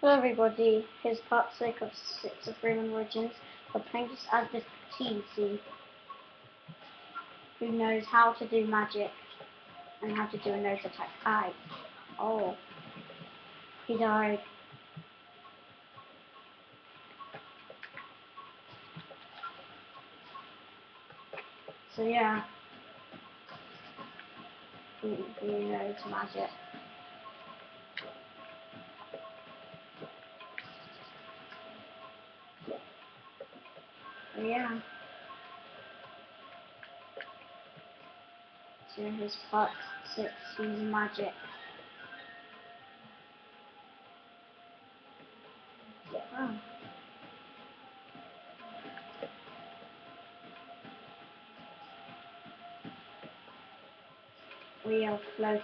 Hello everybody, here's part 6 of 6 of Rayman Origins. We're playing this who knows how to do magic and how to do a nose attack. Aye. Oh. He died. So yeah. He, he knows magic. Yeah. So his part six use magic. Oh. We are floating.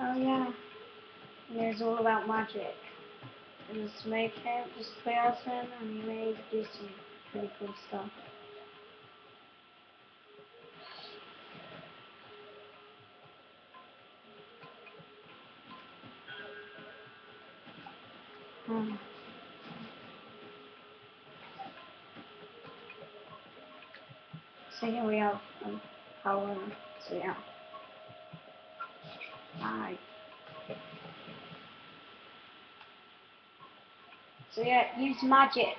Oh yeah. It's all about magic. And just make him, just play as him, and he may do some pretty cool stuff. Hmm. So here we have um, so yeah. Bye. So yeah, use magic.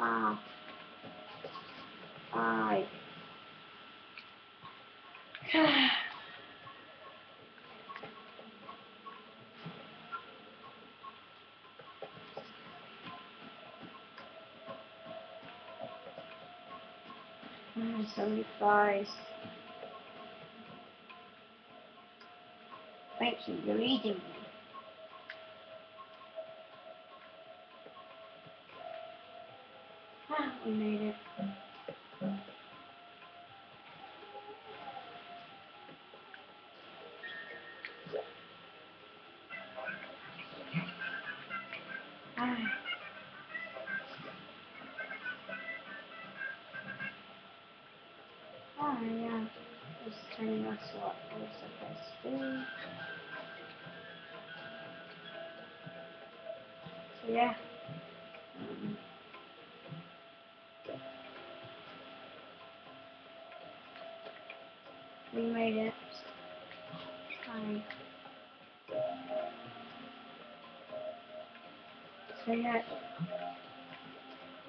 Ah. I. Mm, so many flies. Thank you, you're eating me. Ah, we made it. Oh yeah, just turning us what we're supposed to do. So yeah. Um, we made it. Hi. So yeah.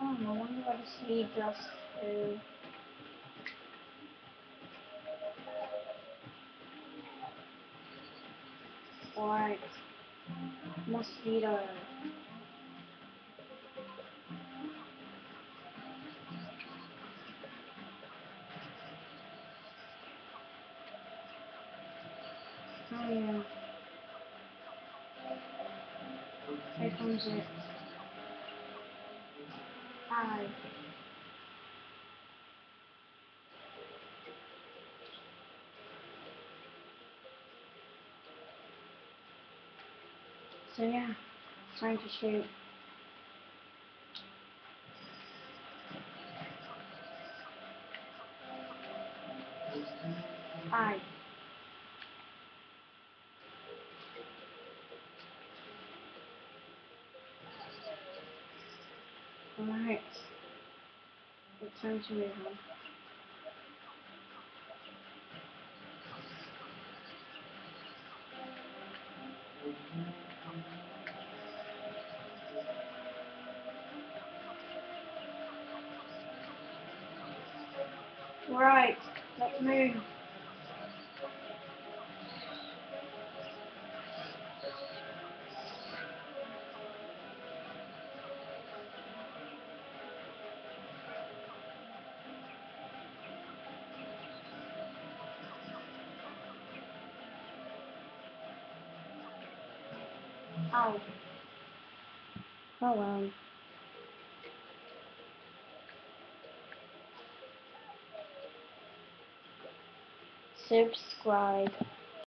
Oh, I wonder what this leads us to. Alright. Mosquito. Oh yeah. Here comes it. Hi. So yeah, time to shoot. Hi. Alright. It's time to move on. Right, let's move. Oh. Oh well. Subscribe.